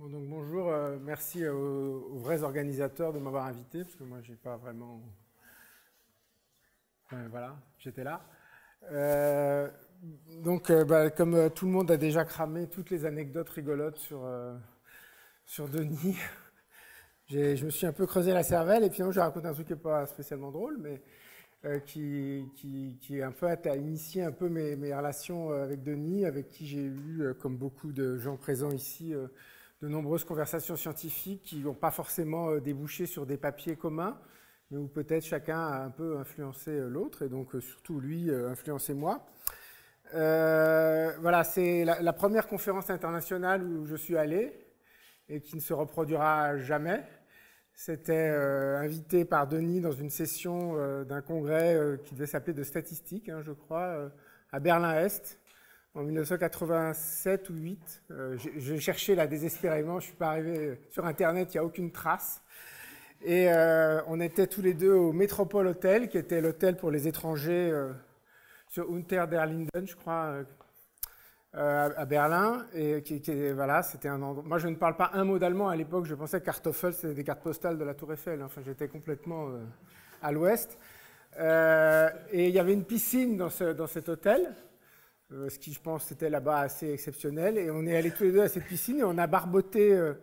Bonjour, euh, merci aux, aux, vrais organisateurs de m'avoir invité, parce que moi, j'ai pas vraiment. voilà, j'étais là. Euh, donc, euh, bah, comme euh, tout le monde a déjà cramé toutes les anecdotes rigolotes sur, euh, Denis, je me suis un peu creusé la cervelle et puis je raconte un truc qui n'est pas spécialement drôle, mais euh, qui, qui, qui, est un peu mes, relations avec Denis, avec qui j'ai eu, comme beaucoup de gens présents ici, de nombreuses conversations scientifiques qui n'ont pas forcément débouché sur des papiers communs, mais où peut-être chacun a un peu influencé l'autre, et donc surtout lui influencé moi. Euh, voilà, c'est la, première conférence internationale où je suis allé et qui ne se reproduira jamais. C'était euh, invité par Denis dans une session euh, d'un congrès euh, qui devait s'appeler de statistiques, hein, je crois, euh, à Berlin-Est, en 1987 ou 8. je cherchais là désespérément, je suis pas arrivé sur Internet, il n'y a aucune trace. Et on était tous les deux au Métropole Hotel, qui était l'hôtel pour les étrangers sur Unter der Linden, je crois, euh, à Berlin. Et voilà, c'était un endroit. Moi, je ne parle pas un mot d'allemand à l'époque. Je pensais que Kartoffel, c'était des cartes postales de la Tour Eiffel. Enfin, j'étais complètement euh, à l'ouest. Euh, et il y avait une piscine dans cet hôtel, euh, ce qui, je pense, était là-bas assez exceptionnel. Et on est allés tous les deux à cette piscine et on a barboté euh,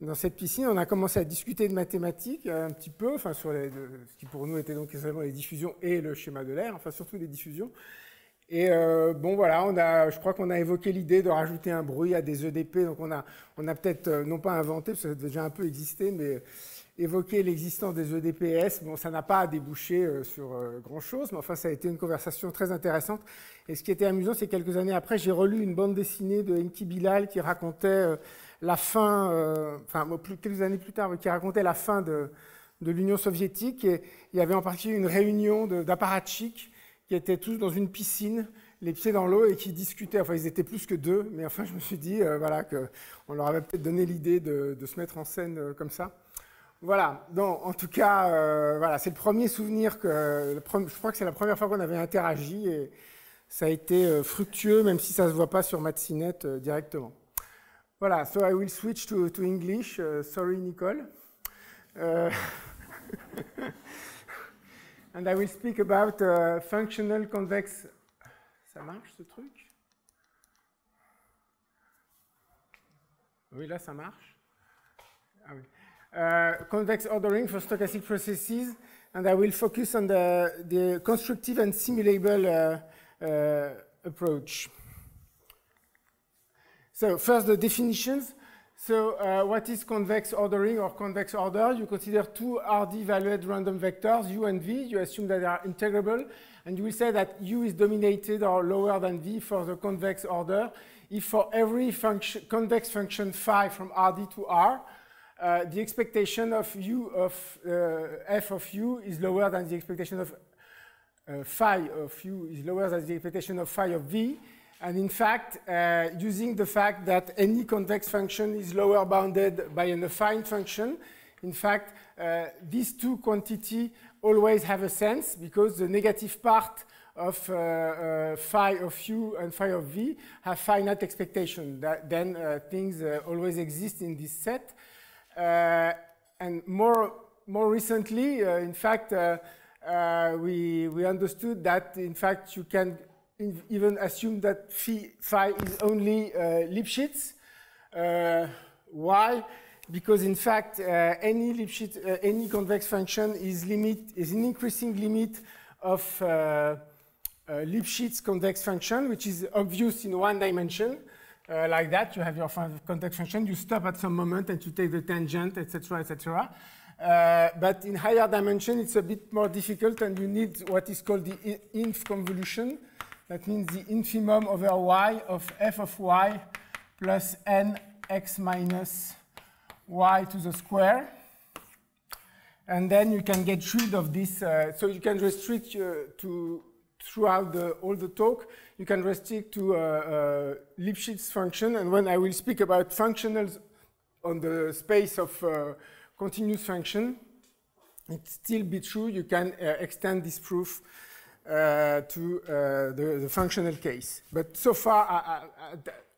dans cette piscine, on a commencé à discuter de mathématiques un petit peu, enfin sur ce qui pour nous était donc essentiellement les diffusions et le schéma de l'air, enfin surtout les diffusions. Et euh, bon voilà, je crois qu'on a évoqué l'idée de rajouter un bruit à des EDP, donc on a, on a peut-être euh, non pas inventé, parce que ça a déjà un peu existé, mais évoqué l'existence des EDPS. Bon, ça n'a pas débouché euh, sur euh, grand-chose, mais enfin ça a été une conversation très intéressante. Et ce qui était amusant, c'est quelques années après, j'ai relu une bande dessinée de Enki Bilal qui racontait euh, la fin, euh, enfin quelques années plus tard, qui racontait la fin de, l'Union soviétique. Et il y avait en particulier une réunion d'apparatchiks qui étaient tous dans une piscine, les pieds dans l'eau, et qui discutaient. Enfin, ils étaient plus que deux, mais enfin, je me suis dit, euh, voilà, qu'on leur avait peut-être donné l'idée de, se mettre en scène euh, comme ça. Voilà. Donc, en tout cas, euh, voilà, c'est le premier souvenir que, je crois que c'est la première fois qu'on avait interagi, et ça a été fructueux, même si ça se voit pas sur Matsinet directement. Voilà, so I will switch to, to English. Sorry, Nicole. Uh, and I will speak about uh, functional convex. Ça marche ce truc? Oui, là ça marche. Ah, oui. Uh, convex ordering for stochastic processes, and I will focus on the, the constructive and simulable uh, uh, approach. So first, the definitions. So uh, what is convex ordering or convex order? You consider two RD-valued random vectors, u and v. You assume that they are integrable. And you will say that u is dominated or lower than v for the convex order if for every convex function phi from Rd to R, uh, the expectation of u of uh, f of u is lower than the expectation of uh, phi of u is lower than the expectation of phi of v. And in fact, uh, using the fact that any convex function is lower bounded by an affine function, in fact, uh, these two quantities always have a sense because the negative part of uh, uh phi of u and phi of v have finite expectation. That, then uh, things always exist in this set. And more, more recently, in fact, we, we understood that, in fact, you can even assume that phi, phi is only uh, Lipschitz. Uh, why? Because in fact, uh, any Lipschitz, uh, any convex function is limit is an increasing limit of uh, uh, Lipschitz convex function, which is obvious in one dimension. Like that, you have your convex function. You stop at some moment and you take the tangent, etc., etc. but in higher dimension, it's a bit more difficult, and you need what is called the inf convolution, that means the infimum over y of f of y plus n x minus y to the square. And then you can get rid of this. Uh, so you can restrict uh, to throughout the, all the talk. You can restrict to uh, uh Lipschitz function. And when I will speak about functionals on the space of uh, continuous function, it still be true. You can uh, extend this proof uh, to uh, the, the, functional case. But so far,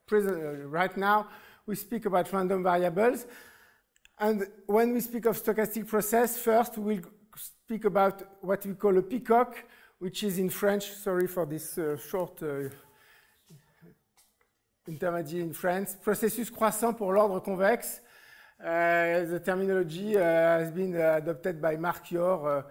present, right now, we speak about random variables. And when we speak of stochastic process, first we'll speak about what we call a peacock, which is in French, sorry for this uh, short uh, intermediate in France, processus croissant pour l'ordre convexe. Uh, the terminology uh, has been adopted by Mark Yor, uh,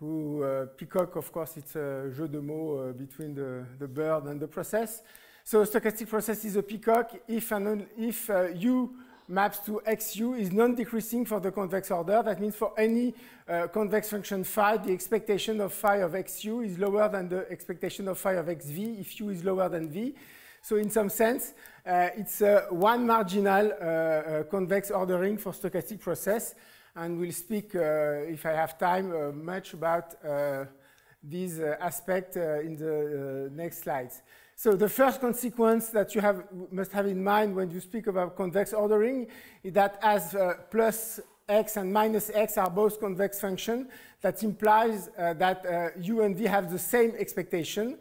who uh, peacock, of course, it's a jeu de mots between the, the bird and the process. So stochastic process is a peacock if, if you maps to xu is non-decreasing for the convex order. That means for any uh, convex function phi, the expectation of phi of xu is lower than the expectation of phi of xv if u is lower than v. So in some sense, uh, it's uh, one marginal uh, uh, convex ordering for stochastic process. And we'll speak, uh, if I have time, much about these aspects in the next slides. So the first consequence that you have, must have in mind when you speak about convex ordering is that as uh, plus x and minus x are both convex functions, that implies uh, that uh, u and v have the same expectation.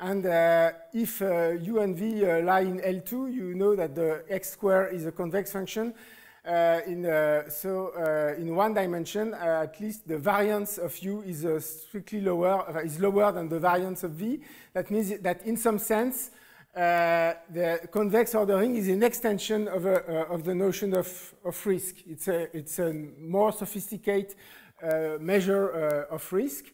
And uh, if uh, u and v uh, lie in L2, you know that the x square is a convex function. Uh, in, uh, so uh, in one dimension, at least the variance of u is strictly lower, is lower than the variance of v. That means that in some sense, the convex ordering is an extension of, a, of the notion of, of risk. It's a, it's a more sophisticated measure of risk.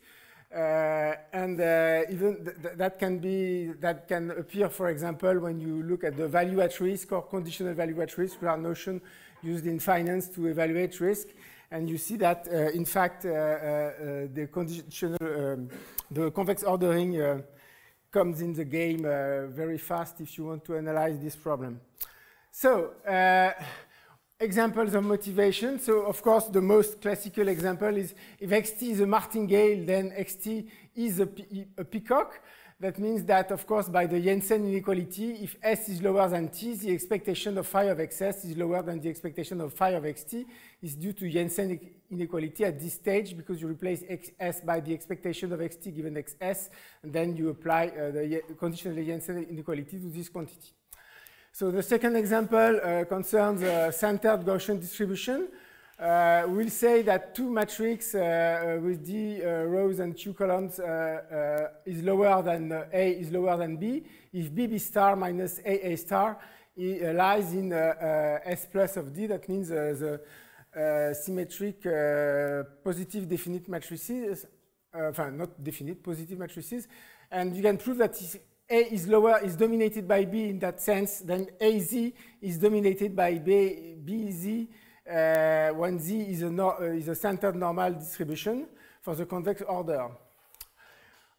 Uh, and uh, even th that can be that can appear, for example, when you look at the value at risk or conditional value at risk, we are notion used in finance to evaluate risk. And you see that, uh, in fact, uh, uh, the conditional, um, the convex ordering comes in the game very fast if you want to analyze this problem. So, examples of motivation. So, of course, the most classical example is if xt is a martingale, then xt is a, a peacock. That means that, of course, by the Jensen inequality, if S is lower than T, the expectation of phi of xs is lower than the expectation of phi of xt is due to Jensen inequality at this stage because you replace xs by the expectation of xt given xs, and then you apply uh, the conditional Jensen inequality to this quantity. So the second example uh, concerns uh, centered Gaussian distribution. Uh, we'll say that two matrix uh, uh, with D uh, rows and two columns uh, uh, is lower than A is lower than B. If B star minus A A star lies in S plus of D, that means the symmetric positive definite matrices, uh, not definite, positive matrices. And you can prove that A is lower, is dominated by B in that sense, then AZ is dominated by B, BZ when Z is a, no, uh, is a centered normal distribution for the convex order.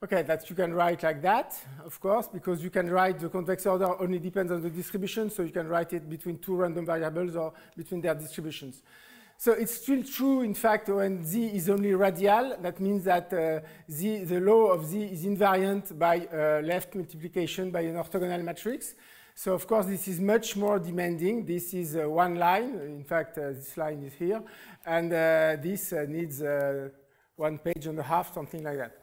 Okay, that you can write like that, of course, because you can write the convex order only depends on the distribution, so you can write it between two random variables or between their distributions. So it's still true, in fact, when Z is only radial, that means that uh, Z, the law of Z is invariant by uh, left multiplication by an orthogonal matrix. So of course, this is much more demanding. This is uh, one line. In fact, uh, this line is here. And uh, this uh, needs uh, one page and a half, something like that.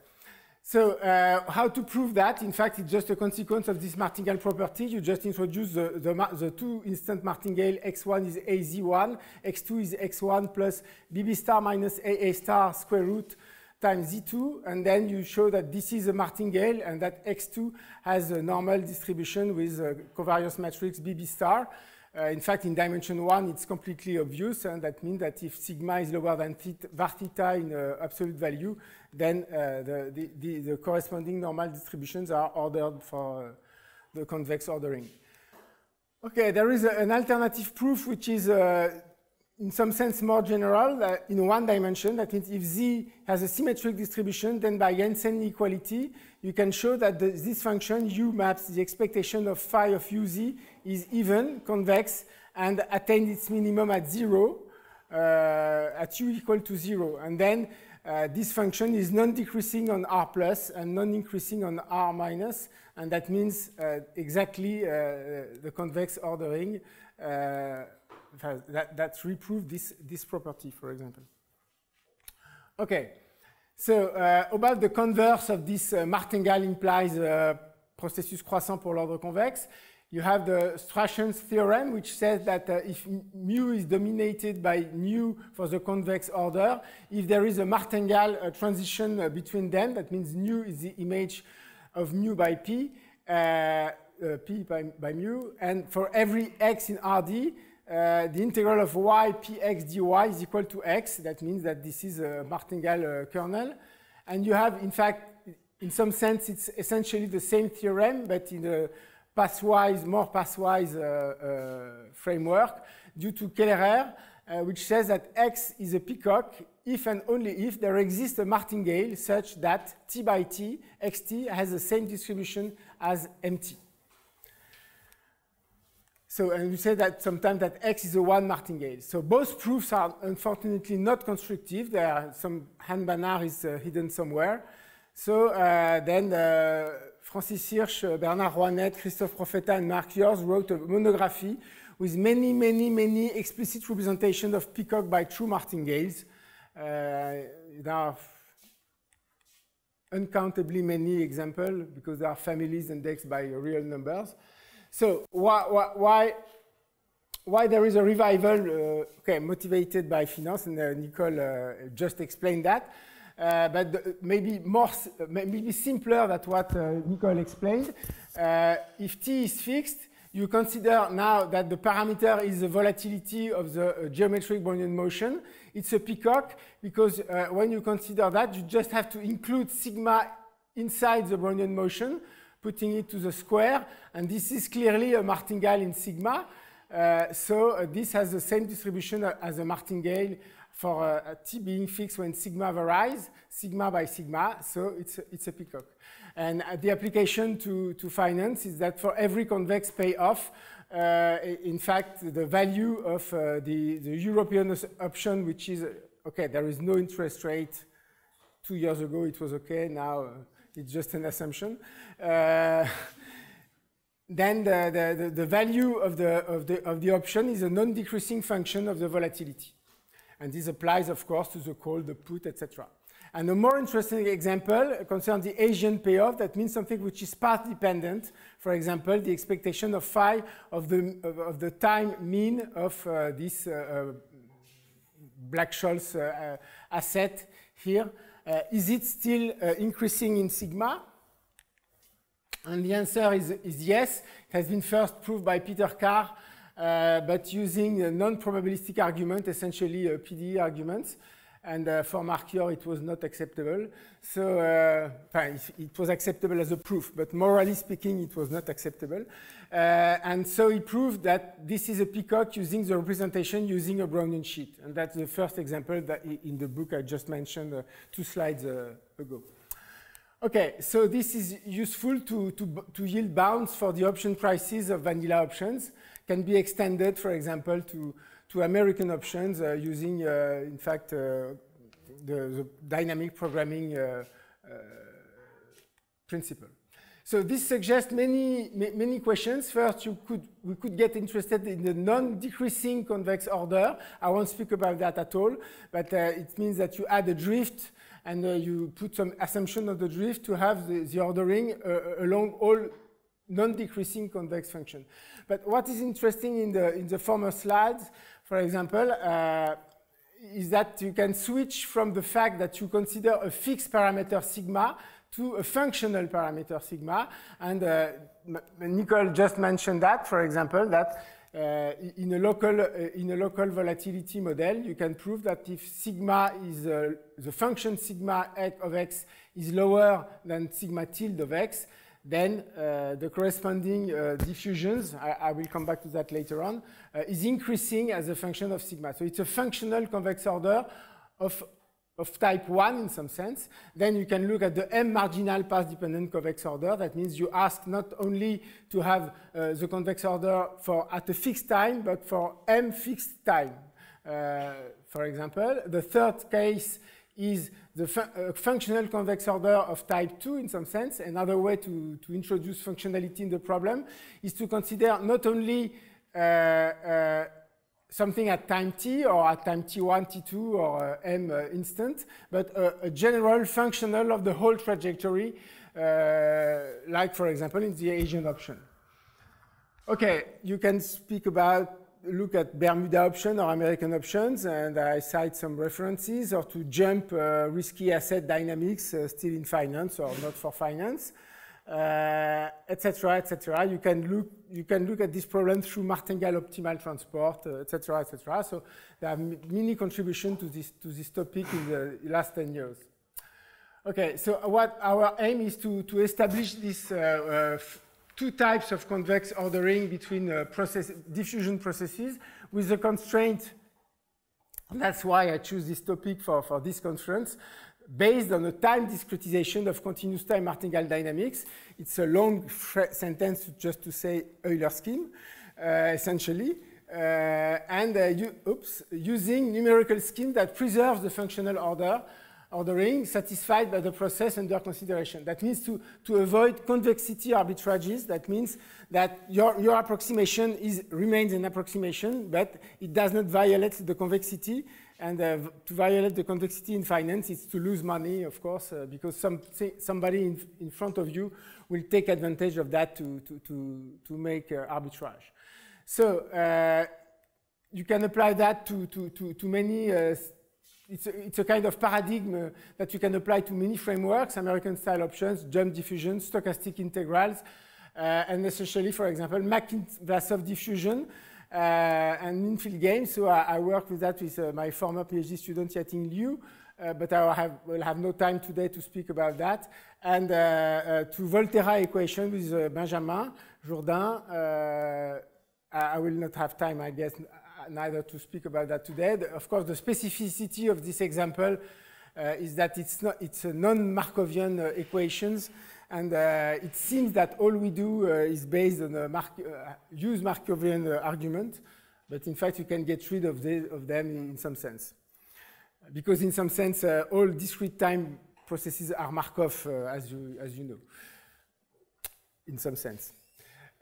So how to prove that? In fact, it's just a consequence of this martingale property. You just introduce the, the, the two instant martingale. x1 is az1, x2 is x1 plus bb star minus aa star square root times Z2, and then you show that this is a martingale and that X2 has a normal distribution with a covariance matrix BB star. Uh, in fact, in dimension one, it's completely obvious, and that means that if sigma is lower than var theta in uh, absolute value, then uh, the, the, the, the, corresponding normal distributions are ordered for uh, the convex ordering. Okay, there is a, an alternative proof which is uh, in some sense more general uh, in one dimension. That means if Z has a symmetric distribution, then by Jensen inequality, you can show that the, this function U maps the expectation of phi of UZ is even, convex, and attains its minimum at zero, uh, at U equal to zero. And then uh, this function is non-decreasing on R plus and non-increasing on R minus, and that means uh, exactly uh, the convex ordering that, that's reproved this, this property, for example. Okay, so uh, about the converse of this uh, martingale implies uh, processus croissant pour l'ordre convexe, you have the Strassen's theorem, which says that uh, if mu is dominated by nu for the convex order, if there is a martingale uh, transition uh, between them, that means nu is the image of mu by p, p by, by, mu, and for every x in Rd, uh, the integral of y px dy is equal to x. That means that this is a martingale kernel. And you have, in fact, in some sense, it's essentially the same theorem, but in a pathwise, more pathwise uh, uh, framework due to Kellerer, uh, which says that X is a peacock if and only if there exists a martingale such that T by T, xt, has the same distribution as MT. So, and we say that sometimes that X is a one martingale. So both proofs are unfortunately not constructive. There are some Han is uh, hidden somewhere. So uh, then uh, Francis Hirsch, Bernard Roynette, Christophe Profeta, and Marc Yor wrote a monography with many, many, many explicit representations of peacock by true martingales. Uh, there are uncountably many examples because there are families indexed by real numbers. So why, why, why there is a revival, uh, okay, motivated by finance, and uh, Nicole uh, just explained that. Uh, but the, maybe more, maybe simpler than what uh, Nicole explained. Uh, if t is fixed, you consider now that the parameter is the volatility of the geometric Brownian motion. It's a peacock because when you consider that, you just have to include sigma inside the Brownian motion, putting it to the square, and this is clearly a martingale in sigma. Uh, so this has the same distribution as a martingale for a t being fixed when sigma varies, sigma by sigma, so it's a, it's a peacock. And uh, the application to, to finance is that for every convex payoff, uh, in fact, the value of uh, the, the European option, which is, okay, there is no interest rate. Two years ago it was okay, now uh, it's just an assumption. Uh, then the, the, the, value of the, of, the, of the option is a non-decreasing function of the volatility. And this applies, of course, to the call, the put, etc. And a more interesting example concerns the Asian payoff. That means something which is path dependent. For example, the expectation of phi of the, of, of the time mean of uh, this uh, uh Black-Scholes uh, uh, asset here. Uh, is it still increasing in sigma? And the answer is, is yes. It has been first proved by Peter Carr uh, but using a non-probabilistic argument, essentially a PDE arguments. And uh, for Marc Yor, it was not acceptable. So uh, it was acceptable as a proof, but morally speaking, it was not acceptable. Uh, and so he proved that this is a peacock using the representation using a Brownian sheet. And that's the first example that in the book I just mentioned uh, two slides uh, ago. Okay, so this is useful to, to, to yield bounds for the option prices of vanilla options can be extended, for example, to, to American options uh, using, uh, in fact, uh, the, the, dynamic programming principle. So this suggests many, many questions. First, you could, we could get interested in the non-decreasing convex order. I won't speak about that at all, but uh, it means that you add a drift and uh, you put some assumption of the drift to have the, the ordering uh, along all non-decreasing convex function. But what is interesting in the, in the former slides, for example, uh, is that you can switch from the fact that you consider a fixed parameter sigma to a functional parameter sigma. And uh, Nicole just mentioned that, for example, that uh, in, a local, uh, in a local volatility model, you can prove that if sigma is uh, the function sigma of x is lower than sigma tilde of x, then uh, the corresponding uh, diffusions, I, I, will come back to that later on, uh, is increasing as a function of sigma. So it's a functional convex order of, of type 1 in some sense. Then you can look at the M marginal path-dependent convex order. That means you ask not only to have uh, the convex order for at a fixed time, but for M fixed time. Uh, for example, the third case is the uh, functional convex order of type 2 in some sense. Another way to, to introduce functionality in the problem is to consider not only uh, uh, something at time t or at time t1, t2 or uh, m uh, instant, but a, general functional of the whole trajectory, uh, like for example in the Asian option. Okay, you can speak about, look at Bermuda option or American options, and I cite some references, or to jump uh, risky asset dynamics uh, still in finance or not for finance, etc., uh, etc. Et you can look, you can look at this problem through Martingale optimal transport, etc., uh, etc. So there are many contributions to this to this topic in the last 10 years. Okay, so what our aim is to to establish this uh, two types of convex ordering between uh, process, diffusion processes with the constraint, that's why I choose this topic for, for this conference, based on a time discretization of continuous time martingale dynamics. It's a long sentence just to say Euler scheme, uh, essentially. Uh, and uh, you, oops, using numerical scheme that preserves the functional order ordering satisfied by the process under consideration. That means to, to avoid convexity arbitrages. That means that your, your approximation is, remains an approximation, but it does not violate the convexity. And uh, to violate the convexity in finance is to lose money, of course, uh, because some, somebody in, in front of you will take advantage of that to, to, to, to make uh, arbitrage. So uh, you can apply that to, to, to, to many uh, it's a, it's a, kind of paradigm that you can apply to many frameworks, American style options, jump diffusion, stochastic integrals, uh, and especially, for example, McKean-Vlasov diffusion uh, and mean field games. So I, I worked with that with uh, my former PhD student, Yating Liu, uh, but I have, will have no time today to speak about that. And uh, uh, to Volterra equation with Benjamin Jourdain, I will not have time, I guess, neither to speak about that today. The, of course, the specificity of this example uh, is that it's, not, it's a non-Markovian uh, equations, and uh, it seems that all we do is based on a use Markovian argument, but in fact you can get rid of, the, of them in, in, some sense. Because in some sense, all discrete time processes are Markov, as, you, as you know, in some sense.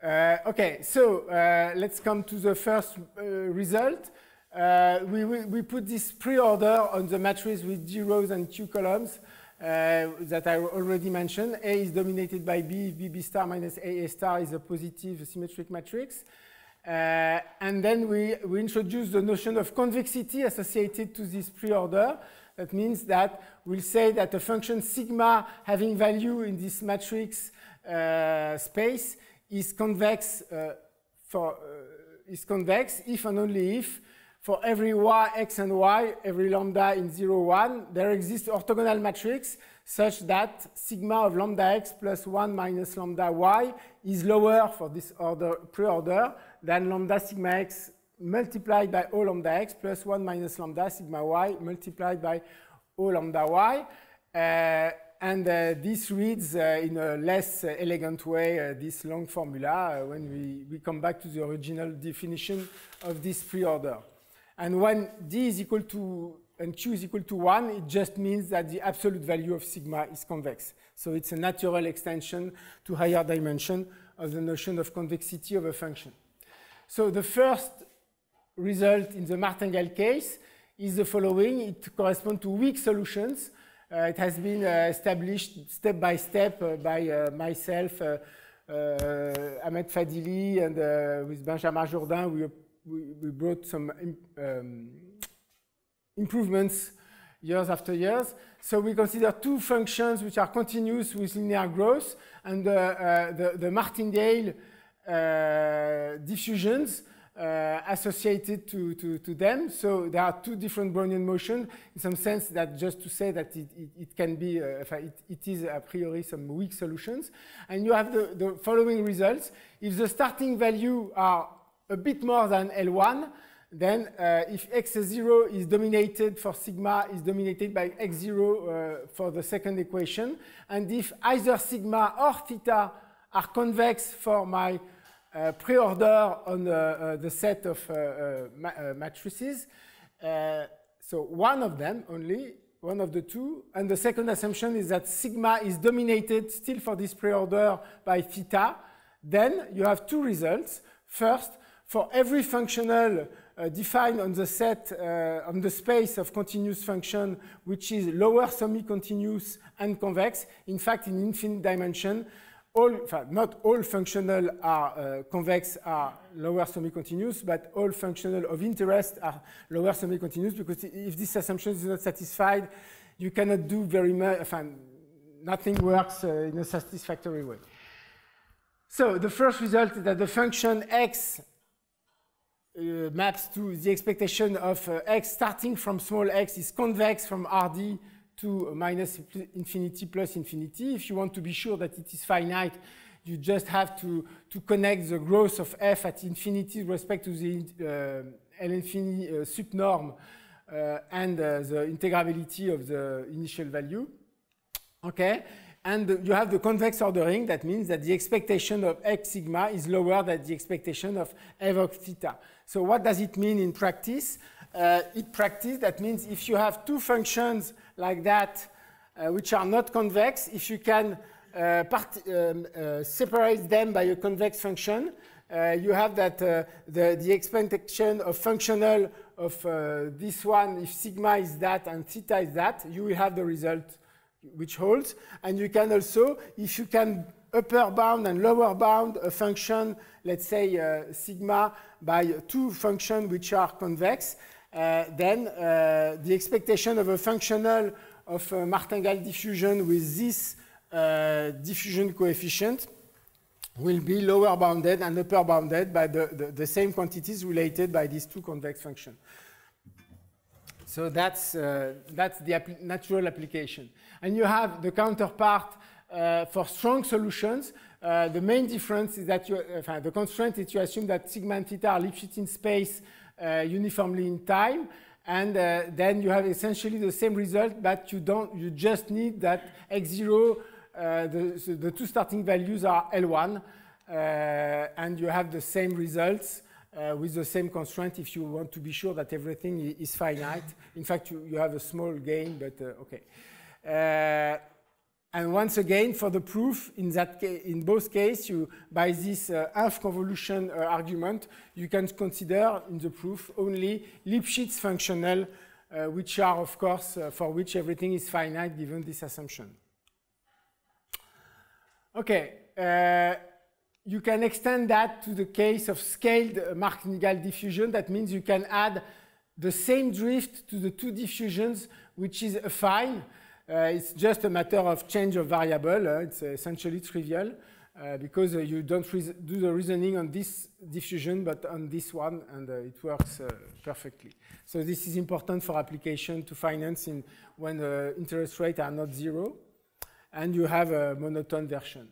Uh, okay, so uh, let's come to the first uh, result. Uh, we, we, we, put this pre-order on the matrix with D rows and Q columns uh, that I already mentioned. A is dominated by B, B, B star minus A, A star is a positive symmetric matrix. Uh, and then we, we introduce the notion of convexity associated to this pre-order. That means that we'll say that a function sigma having value in this matrix space is convex uh, for uh, is convex if and only if for every y, x and y, every lambda in 0, 1, there exists orthogonal matrix such that sigma of lambda x plus 1 minus lambda y is lower for this order pre-order than lambda sigma x multiplied by O lambda x plus 1 minus lambda sigma y multiplied by O lambda y. Uh, and uh, this reads uh, in a less uh, elegant way uh, this long formula uh, when we, we come back to the original definition of this pre-order. And when d is equal to and q is equal to 1, it just means that the absolute value of sigma is convex. So it's a natural extension to higher dimension of the notion of convexity of a function. So the first result in the Martingale case is the following. It corresponds to weak solutions it has been uh, established step by step uh, by myself, Ahmed Fadili, and with Benjamin Jourdain. We, we, we brought some um, improvements years after years. So we consider two functions which are continuous with linear growth, and uh, the, the, Martingale uh, diffusions uh, associated to, to, to, them. So there are two different Brownian motions in some sense that just to say that it, it, it can be, uh, it, it is a priori some weak solutions. And you have the, the following results. If the starting value are a bit more than L1, then uh, if x0 is dominated for sigma is dominated by x0 uh, for the second equation, and if either sigma or theta are convex for my pre-order on the, uh, set of uh, ma matrices. so one of them only, one of the two. And the second assumption is that sigma is dominated still for this pre-order by theta. Then you have two results. First, for every functional uh, defined on the set, uh, on the space of continuous function, which is lower semi-continuous and convex, in fact, in infinite dimension, all, not all functional are uh, convex are lower semi-continuous, but all functional of interest are lower semi-continuous because if this assumption is not satisfied, you cannot do very much, nothing works uh, in a satisfactory way. So the first result is that the function x uh, maps to the expectation of uh, x starting from small x is convex from Rd to minus infinity plus infinity. If you want to be sure that it is finite, you just have to, to connect the growth of f at infinity with respect to the uh, L infinity uh, subnorm uh, and uh, the integrability of the initial value. Okay, and you have the convex ordering. That means that the expectation of x sigma is lower than the expectation of f of theta. So what does it mean in practice? Uh, in practice, that means if you have two functions like that, uh, which are not convex, if you can uh, um, uh, separate them by a convex function, uh, you have that uh, the, the expectation of functional of this one, if sigma is that and theta is that, you will have the result which holds. And you can also, if you can upper bound and lower bound a function, let's say uh, sigma by two functions which are convex, then uh, the expectation of a functional of a martingale diffusion with this uh, diffusion coefficient will be lower bounded and upper bounded by the, the, the same quantities related by these two convex functions. So that's, uh, that's the natural application. And you have the counterpart uh, for strong solutions. Uh, the main difference is that you, uh, the constraint is you assume that sigma and theta are Lipschitz in space uh, uniformly in time. And uh, then you have essentially the same result, but you don't, you just need that x0, the, so the two starting values are L1, and you have the same results uh, with the same constraint if you want to be sure that everything is finite. In fact, you, you have a small gain, but uh, okay. Uh, and once again, for the proof, in, that in both cases, you, by this uh, inf convolution uh, argument, you can consider in the proof only Lipschitz functional, uh, which are, of course, for which everything is finite given this assumption. Okay you can extend that to the case of scaled Martingale diffusion. That means you can add the same drift to the two diffusions, which is affine. Uh, it's just a matter of change of variable. Uh, it's essentially trivial uh, because you don't do the reasoning on this diffusion, but on this one, and it works perfectly. So this is important for application to finance in when interest rates are not zero, and you have a monotone version.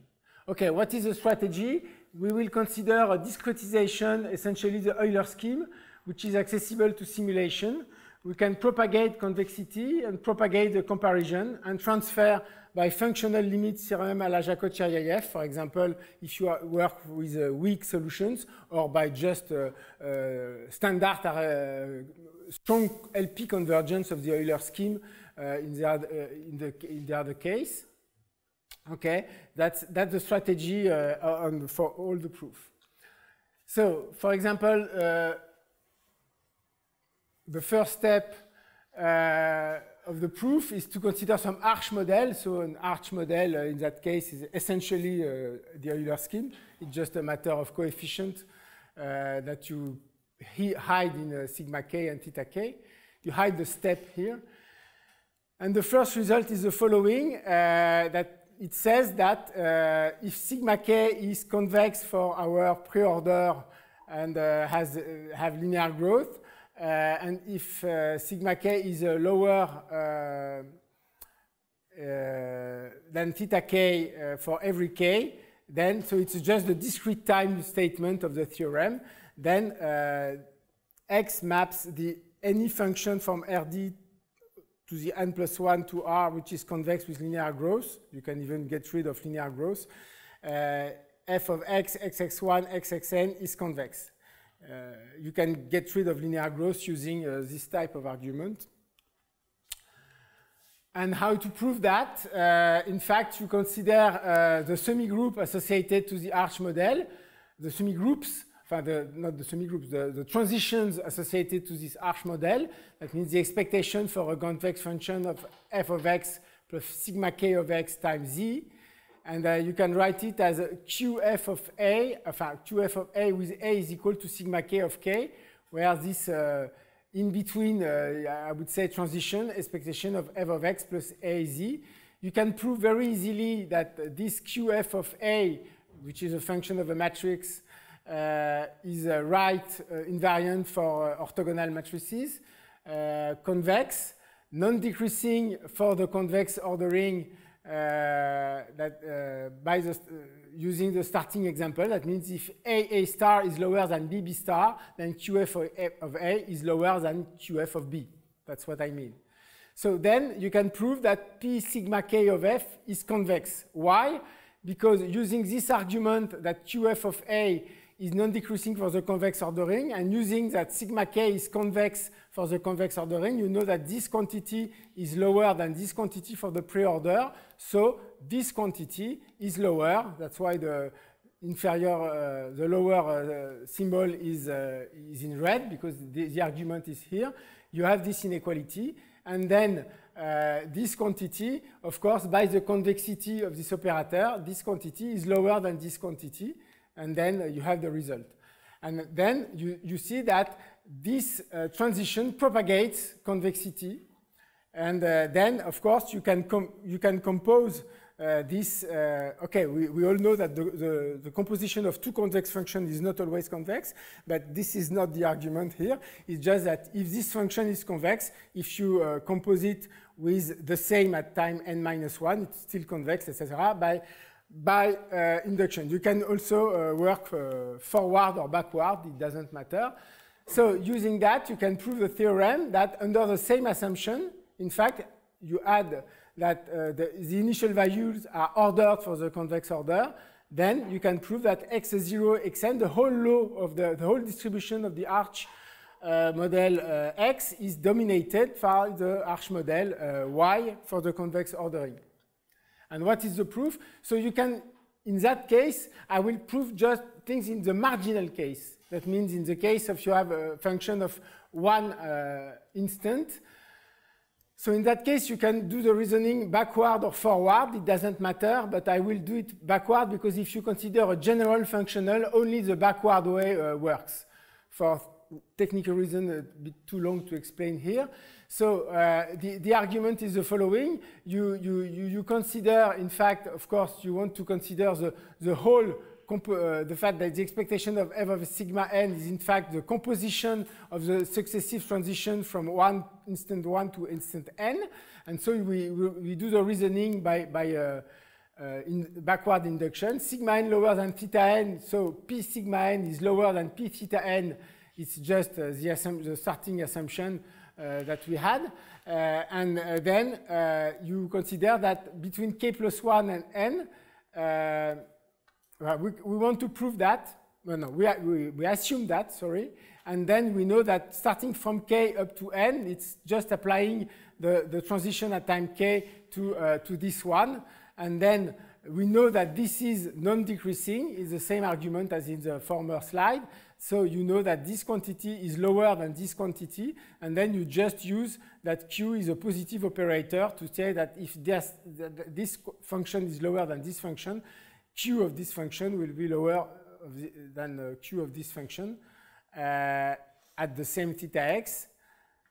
Okay, what is the strategy? We will consider a discretization, essentially the Euler scheme, which is accessible to simulation. We can propagate convexity and propagate the comparison and transfer by functional limit theorem à la Jacod-Shiryaev, for example, if you work with uh, weak solutions, or by just uh, uh, standard uh, strong LP convergence of the Euler scheme uh, in the, other, uh, in, the, in the other case. Okay, that's, that's the strategy on, for all the proof. So, for example, the first step uh, of the proof is to consider some arch model. So an arch model uh, in that case is essentially uh, the Euler scheme. It's just a matter of coefficient that you hide in sigma k and theta k. You hide the step here. And the first result is the following, that it says that uh, if sigma k is convex for our preorder and uh, has uh, have linear growth, and if uh, sigma k is a lower uh, than theta k for every k, then so it's just the discrete time statement of the theorem. Then x maps the any function from Rd to the n plus 1 to r, which is convex with linear growth. You can even get rid of linear growth. Uh, f of x, xx1, xxn is convex. Uh, you can get rid of linear growth using uh, this type of argument. And how to prove that? Uh, in fact, you consider uh, the semi-group associated to the arch model. The semi-groups the, not the semi-groups, the, the, transitions associated to this arch model. That means the expectation for a convex function of f of x plus sigma k of x times z. And uh, you can write it as qf of a, enfin, qf of a with a is equal to sigma k of k, where this uh, in between, uh, I would say, transition expectation of f of x plus a z. You can prove very easily that this qf of a, which is a function of a matrix, uh, is a right uh, invariant for uh, orthogonal matrices, convex, non-decreasing for the convex ordering Uh, that uh, by the uh, using the starting example. That means if A, A star is lower than B, B star, then QF of A is lower than QF of B. That's what I mean. So then you can prove that P sigma K of F is convex. Why? Because using this argument that QF of A is non-decreasing for the convex ordering, and using that sigma k is convex for the convex ordering, you know that this quantity is lower than this quantity for the pre-order, so this quantity is lower. That's why the inferior, uh, the lower uh, symbol is, uh, is in red, because the, the, argument is here. You have this inequality, and then uh, this quantity, of course, by the convexity of this operator, this quantity is lower than this quantity, and then you have the result. And then you, you see that this uh, transition propagates convexity. And uh, then, of course, you can, you can compose uh, this. Uh, okay, we, we all know that the, the, the, composition of two convex functions is not always convex, but this is not the argument here. It's just that if this function is convex, if you uh, compose it with the same at time n minus 1, it's still convex, etc. by by uh, induction. You can also uh, work uh, forward or backward, it doesn't matter. So using that, you can prove the theorem that under the same assumption, in fact, you add that uh, the, the, initial values are ordered for the convex order, then you can prove that x0, xn, the whole law of the, the whole distribution of the arch uh, model uh, x is dominated by the arch model y for the convex ordering. And what is the proof? So you can, in that case, I will prove just things in the marginal case. That means in the case of you have a function of one uh, instant. So in that case, you can do the reasoning backward or forward. It doesn't matter, but I will do it backward because if you consider a general functional, only the backward way uh, works. For technical reason, a bit too long to explain here. So uh, the, the argument is the following. You, you, you, you, consider, in fact, of course, you want to consider the, the whole, uh, the fact that the expectation of f of sigma n is in fact the composition of the successive transition from one instant 1 to instant n. And so we, we, we do the reasoning by, by uh, uh, in backward induction. Sigma n lower than theta n, so p sigma n is lower than p theta n. It's just uh, the, the starting assumption uh, that we had. Uh, and then you consider that between k plus 1 and n, we, we want to prove that. Well, no, we, we, we assume that, sorry. And then we know that starting from k up to n, it's just applying the, the transition at time k to, uh, to this one. And then we know that this is non-decreasing, is the same argument as in the former slide. So you know that this quantity is lower than this quantity, and then you just use that Q is a positive operator to say that if this, this function is lower than this function, Q of this function will be lower the, than uh, Q of this function uh, at the same theta x.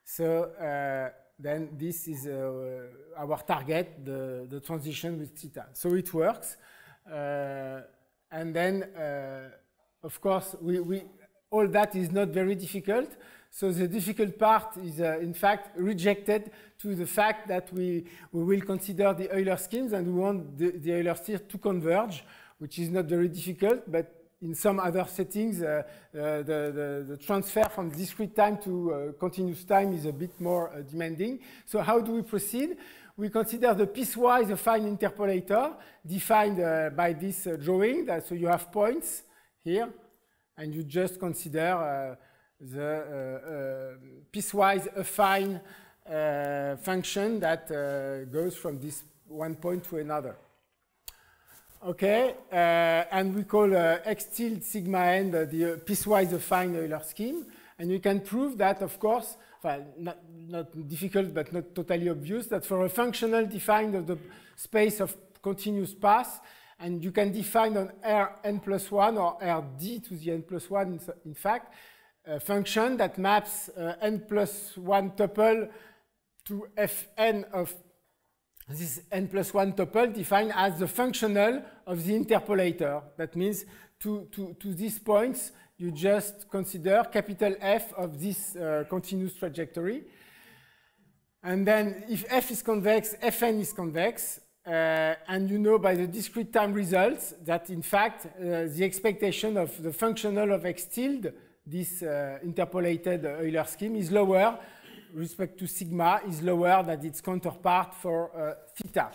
So uh, then this is uh, our target, the, the transition with theta. So it works. Uh, and then, uh, of course, we, we, all that is not very difficult. So the difficult part is, uh, in fact, rejected to the fact that we, we will consider the Euler schemes and we want the, the Euler scheme to converge, which is not very difficult, but in some other settings, uh, uh, the, the, the, transfer from discrete time to uh, continuous time is a bit more uh, demanding. So how do we proceed? We consider the piecewise affine interpolator defined uh, by this uh, drawing. That, so you have points here, and you just consider the piecewise affine function that goes from this one point to another. Okay, uh, and we call uh, x tilde sigma n the, the piecewise affine Euler scheme. And you can prove that, of course, well, not, not, difficult but not totally obvious, that for a functional defined of the space of continuous paths, And you can define on Rn plus 1 or Rd to the n plus 1, in fact, a function that maps uh, n plus 1 tuple to fn of this n plus 1 tuple defined as the functional of the interpolator. That means to, to, to these points, you just consider capital F of this uh, continuous trajectory. And then if f is convex, fn is convex. Uh, and you know by the discrete time results that in fact uh, the expectation of the functional of x tilde, this uh, interpolated Euler scheme, is lower respect to sigma is lower than its counterpart for uh, theta.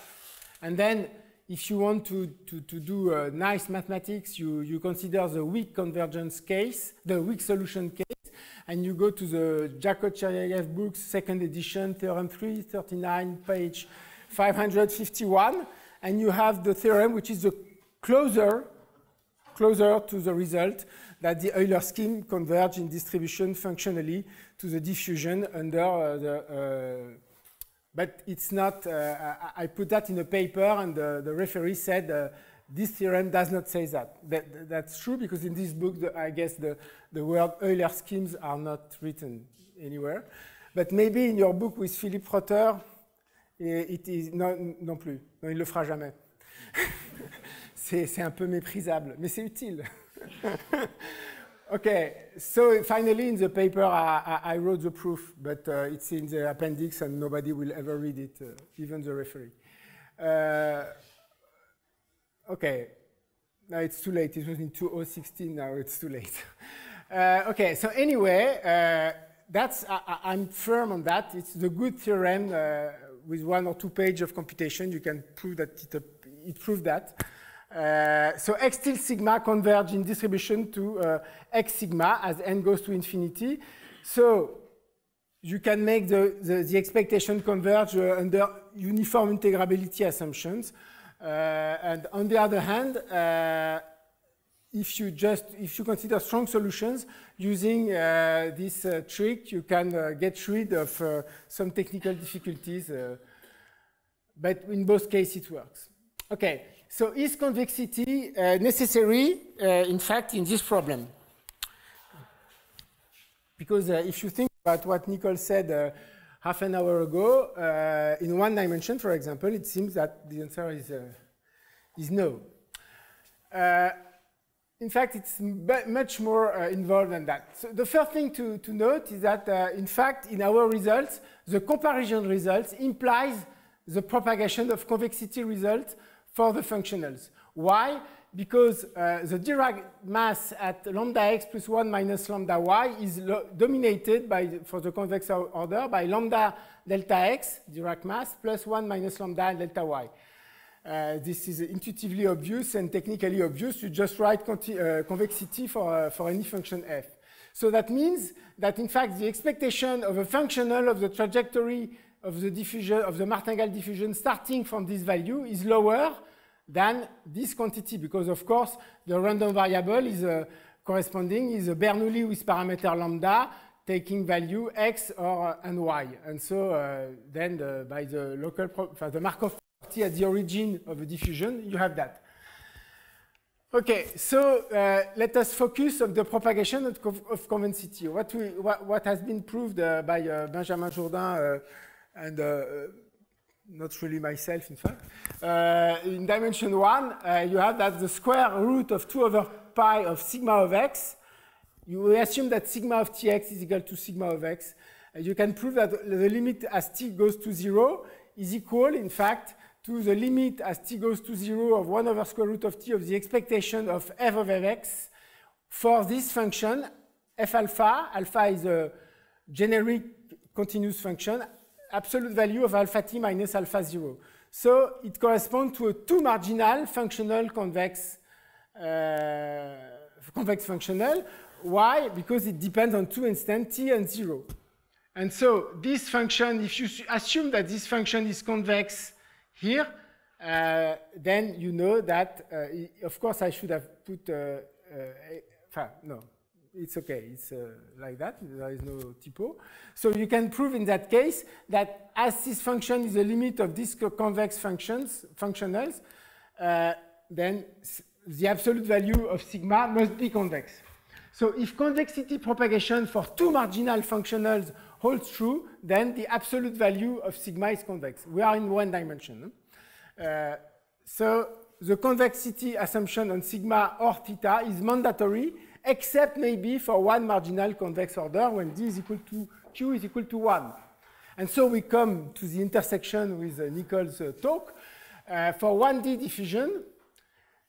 And then if you want to, to, to do uh, nice mathematics, you, you consider the weak convergence case, the weak solution case, and you go to the Jacod-Shiryaev books, second edition, theorem 339, page 551, and you have the theorem which is the closer, closer to the result that the Euler scheme converge in distribution functionally to the diffusion under uh, the uh, but it's not, uh, I, put that in a paper and the, the referee said uh, this theorem does not say that. that. That's true because in this book, the, I guess the, the word Euler schemes are not written anywhere. But maybe in your book with Philippe Protter, it is, non, non plus. Non, il le fera jamais. c'est un peu méprisable, mais c'est utile. Okay, so finally in the paper I, I wrote the proof, but uh, it's in the appendix and nobody will ever read it, uh, even the referee. Uh, okay, now it's too late. It was in 2016, now it's too late. Uh, okay, so anyway, uh, that's, I, am firm on that. It's the good theorem uh, with one or two pages of computation. You can prove that it, it proved that. Uh, so x tilde sigma converge in distribution to uh, x sigma as n goes to infinity. So you can make the, the, the expectation converge uh, under uniform integrability assumptions. Uh, and on the other hand, uh, if you just if you consider strong solutions using this trick, you can get rid of some technical difficulties. but in both cases, it works. Okay. So is convexity uh, necessary, uh, in fact, in this problem? Because uh, if you think about what Nicole said uh, half an hour ago, uh, in one dimension, for example, it seems that the answer is, uh, is no. in fact, it's much more involved than that. So the first thing to, to note is that, in fact, in our results, the comparison results implies the propagation of convexity results for the functionals. Why? Because uh, the Dirac mass at lambda x plus 1 minus lambda y is dominated by, for the convex order by lambda delta x, Dirac mass, plus 1 minus lambda delta y. Uh, this is intuitively obvious and technically obvious. You just write uh, convexity for, uh, for any function f. So that means that in fact the expectation of a functional of the trajectory of the diffusion of the martingale diffusion starting from this value is lower than this quantity because of course the random variable is uh, corresponding is a Bernoulli with parameter lambda taking value x or uh, and y and so uh, then the, by the local the Markov property at the origin of a diffusion you have that Okay, so uh, let us focus on the propagation of, of convexity. What, we, what, what, has been proved uh, by uh, Benjamin Jourdain and uh, not really myself, in fact. Uh, in dimension one, uh, you have that the square root of 2 over pi of sigma of x. You assume that sigma of tx is equal to sigma of x. Uh, you can prove that the limit as t goes to 0 is equal, in fact, to the limit as t goes to 0 of 1 over square root of t of the expectation of f of fx for this function f alpha. Alpha is a generic continuous function absolute value of alpha t minus alpha 0. So it corresponds to a two marginal functional convex, uh, convex functional. Why? Because it depends on two instants t and 0. And so this function, if you assume that this function is convex here, uh, then you know that, uh, of course, I should have put, uh, uh no, it's okay, it's uh, like that, there is no typo. So you can prove in that case that as this function is a limit of these convex functions, functionals, uh, then the absolute value of sigma must be convex. So if convexity propagation for two marginal functionals holds true, then the absolute value of sigma is convex. We are in one dimension. Uh, so the convexity assumption on sigma or theta is mandatory, except maybe for one marginal convex order when d is equal to q is equal to 1. And so we come to the intersection with uh, Nicole's uh, talk. Uh, for 1D diffusion,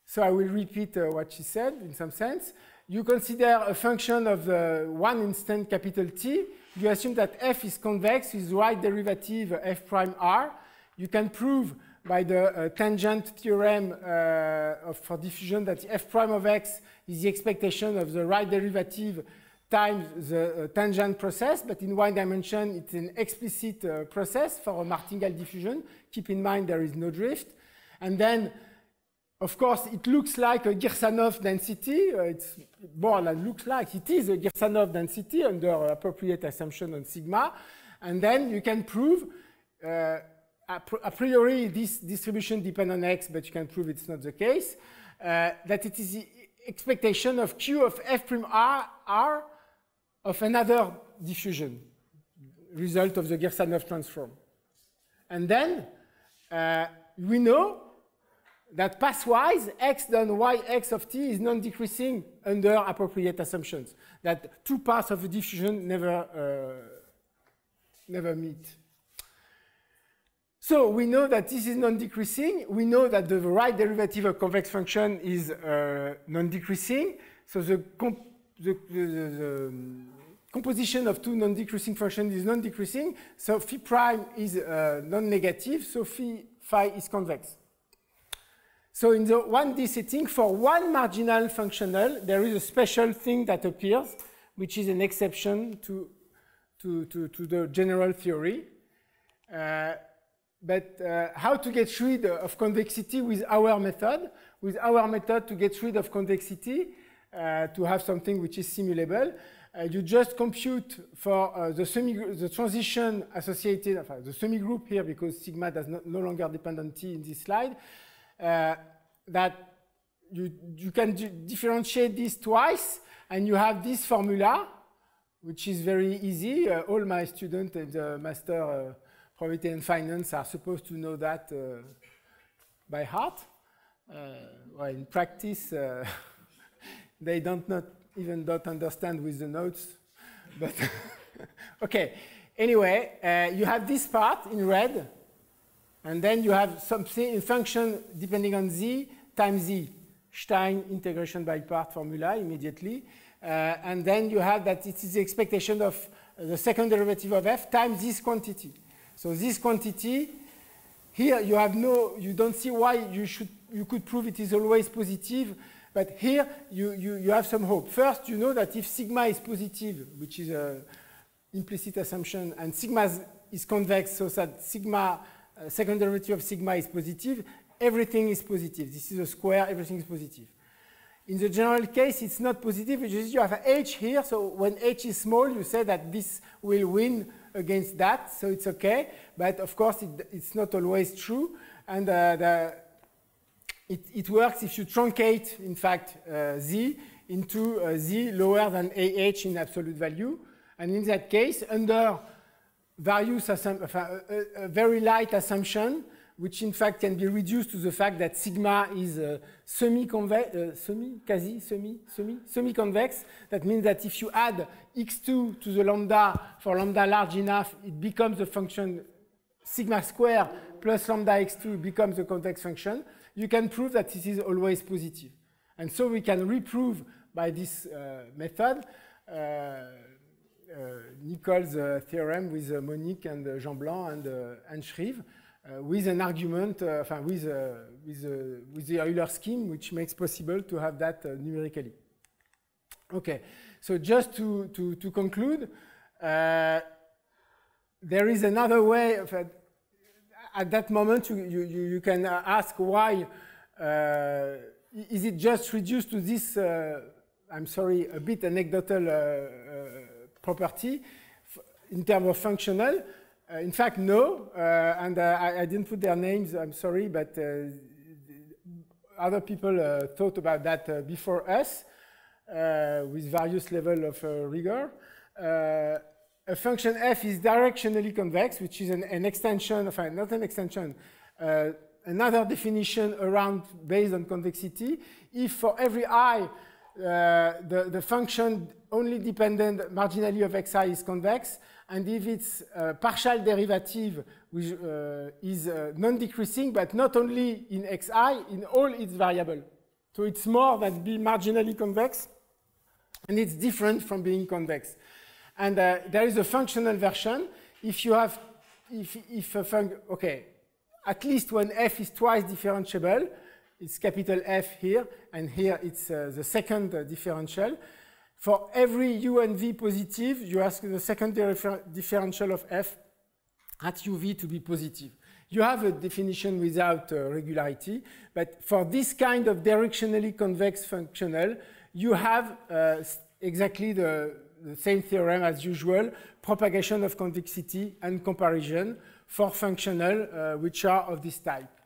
so I will repeat uh, what she said in some sense. You consider a function of the one instant capital T. You assume that f is convex with right derivative f prime r. You can prove by the uh, tangent theorem uh, of, for diffusion that f prime of x is the expectation of the right derivative times the uh, tangent process, but in one dimension it's an explicit process for a martingale diffusion. Keep in mind there is no drift. And then of course, it looks like a Girsanov density. Uh, it's more than looks like. It is a Girsanov density under appropriate assumption on sigma. And then you can prove, uh, a priori, this distribution depends on x, but you can prove it's not the case, uh, that it is the expectation of q of f prime r, r of another diffusion, result of the Girsanov transform. And then uh, we know that pathwise x done yx of t is non-decreasing under appropriate assumptions, that two paths of the diffusion never, uh, never meet. So we know that this is non-decreasing. We know that the right derivative of convex function is uh, non-decreasing. So the, comp the, the, the composition of two non-decreasing functions is non-decreasing. So phi prime is uh, non-negative. So phi phi is convex. So in the 1D setting, for one marginal functional, there is a special thing that appears, which is an exception to, to, to, to the general theory. Uh, but uh, how to get rid of convexity with our method? With our method to get rid of convexity, uh, to have something which is simulable, uh, you just compute for uh, the, semi the transition associated, the semi-group here, because sigma does not, no longer depend on t in this slide, uh, that you, you can differentiate this twice, and you have this formula, which is very easy. Uh, all my students in the Master uh, Probability and Finance are supposed to know that uh, by heart. Uh, well, in practice, uh, they don't not even don't understand with the notes. But okay, anyway, uh, you have this part in red, and then you have something in function depending on z times z, Stein integration by part formula immediately. Uh, and then you have that it is the expectation of the second derivative of f times this quantity. So this quantity, here you have no, you don't see why you should, you could prove it is always positive, but here you, you, you have some hope. First, you know that if sigma is positive, which is an implicit assumption, and sigma is convex, so that sigma uh, second derivative of sigma is positive, everything is positive. This is a square, everything is positive. In the general case, it's not positive, which is you have h here, so when h is small, you say that this will win against that, so it's okay. But of course, it, it's not always true. And uh, the, it, it, works if you truncate, in fact, uh, z into uh, z lower than ah in absolute value. And in that case, under various a, a, very light assumption, which in fact can be reduced to the fact that sigma is uh, semi-convex, uh, semi, quasi, semi, semi, semi-convex. That means that if you add x2 to the lambda for lambda large enough, it becomes a function sigma square plus lambda x2 becomes a convex function. You can prove that this is always positive. And so we can reprove by this uh, method uh, uh, Nicole's uh, theorem with Monique and Jeanblanc and, and Shreve Uh, with an argument, uh, with, uh, with, with the Euler scheme, which makes possible to have that numerically. Okay, so just to, to, to conclude, there is another way of, at that moment you, you, you can ask why uh, is it just reduced to this uh, I'm sorry a bit anecdotal uh, property in terms of functional. Uh, in fact, no, uh, and uh, I, I, didn't put their names, I'm sorry, but other people thought about that before us with various level of rigor. a function f is directionally convex, which is an, an extension, of, not an extension, another definition around based on convexity. If for every i, uh, the, the function only dependent marginally of xi is convex, and if its uh, partial derivative which, uh, is uh, non-decreasing, but not only in xi, in all its variables. So it's more than being marginally convex, and it's different from being convex. And uh, there is a functional version. If you have, if, if a function, okay, at least when f is twice differentiable, it's capital F here, and here it's uh, the second uh, differential. For every u and v positive, you ask the second differential of f at uv to be positive. You have a definition without uh, regularity, but for this kind of directionally convex functional, you have uh, exactly the, the, same theorem as usual, propagation of convexity and comparison for functional uh, which are of this type.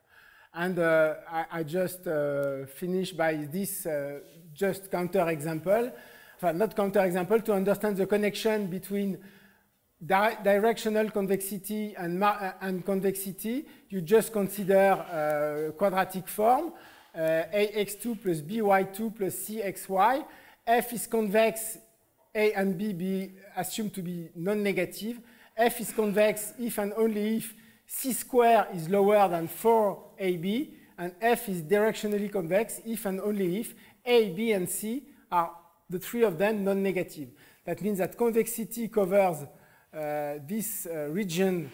And uh, I, I, just uh, finish by this uh, just counterexample. example, not counter example, to understand the connection between di directional convexity and, uh, and, convexity. You just consider uh, quadratic form, uh, ax2 plus by2 plus cxy. f is convex, a and b be assumed to be non-negative f is convex if and only if c square is lower than 4ab, and f is directionally convex if and only if a, b, and c are the three of them non-negative. That means that convexity covers uh, this uh, region.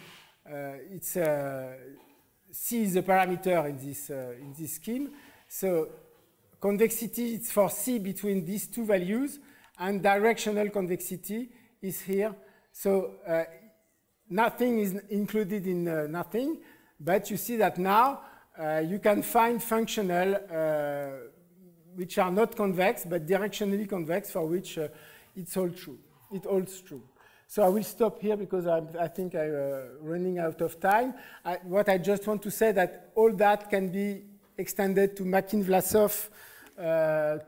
Uh, it's c is a parameter in this in this scheme. So convexity is for c between these two values, and directional convexity is here. So uh, nothing is included in uh, nothing, but you see that now uh, you can find functional which are not convex, but directionally convex, for which uh, it's all true. It holds true. So I will stop here because I'm, i think I'm uh, running out of time. I, what I just want to say that all that can be extended to McKean-Vlasov, uh,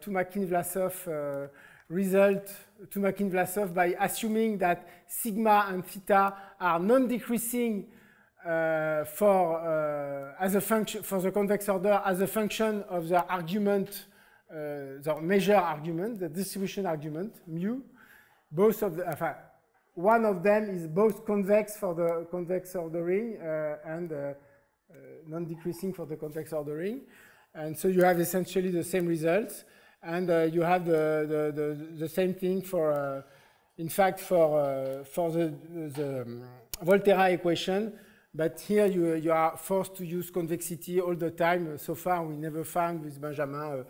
to McKean-Vlasov result to McKean-Vlasov by assuming that sigma and theta are non-decreasing uh, for uh, as a function for the convex order as a function of the argument, uh, the measure argument, the distribution argument mu. Both of the uh, one of them is both convex for the convex ordering uh, and uh, non-decreasing for the convex ordering, and so you have essentially the same results. And uh, you have the, the, the, the, same thing for, uh, in fact, for, uh, for the, the um, Volterra equation. But here you, you are forced to use convexity all the time. So far, we never found with Benjamin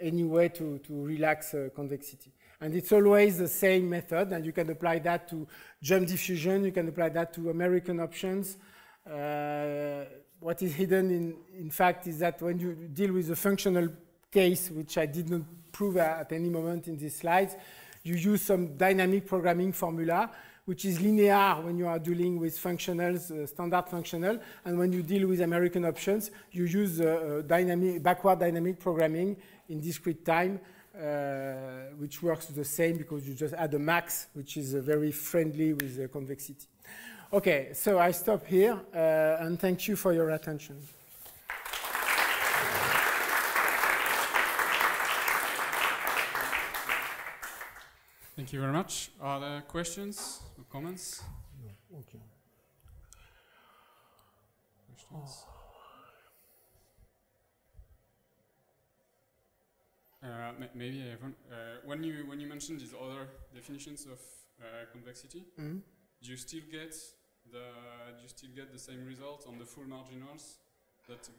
any way to, to relax convexity. And it's always the same method, and you can apply that to jump diffusion, you can apply that to American options. Uh, what is hidden, in, in fact, is that when you deal with a functional case, which I did not prove at any moment in these slides, you use some dynamic programming formula, which is linear when you are dealing with functionals, uh, standard functional, and when you deal with American options, you use uh, uh dynamic, backward dynamic programming in discrete time, uh, which works the same because you just add a max, which is uh, very friendly with convexity. Okay, so I stop here, uh, and thank you for your attention. Thank you very much. Are there questions or comments? No. Okay. Questions? Oh. Uh, maybe everyone, uh, when you when you mentioned these other definitions of uh, convexity, mm -hmm. do you still get the do you still get the same result on the full marginals? That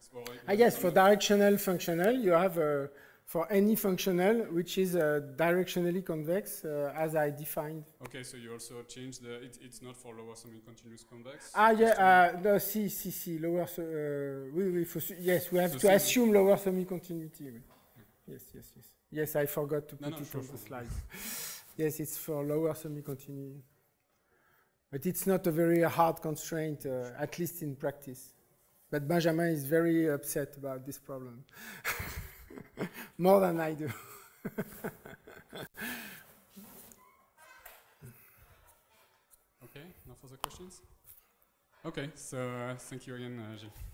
I guess for directional functional, you have a for any functional which is uh, directionally convex uh, as I defined. Okay, so you also change the, it, it's not for lower semi-continuous convex? Ah, yeah, uh, no, si, si, si, lower, uh, oui, oui, for, yes, we have so to assume lower semi-continuity. Oui. Yes, yes, yes. Yes, I forgot to put no, no, it sure, on the slide. yes, it's for lower semi-continuity. But it's not a very hard constraint, uh, at least in practice. But Benjamin is very upset about this problem. more than I do. okay, no further questions? Okay, so uh, thank you again, uh, Gilles.